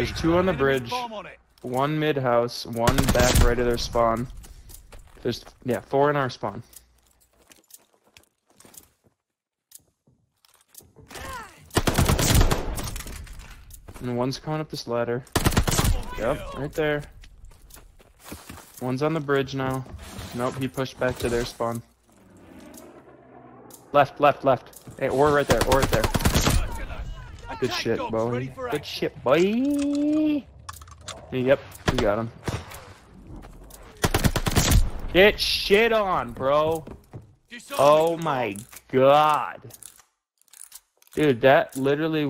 There's two on the bridge, one mid house, one back right of their spawn. There's yeah, four in our spawn. And one's coming up this ladder. Yep, right there. One's on the bridge now. Nope, he pushed back to their spawn. Left, left, left. Hey, or right there, or right there. Good shit, boy. Good shit, boy. Yep, we got him. Get shit on, bro. Oh my god. Dude, that literally